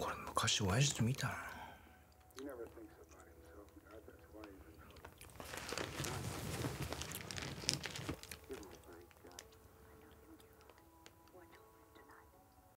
これ昔親父と見たな。